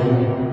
Amen.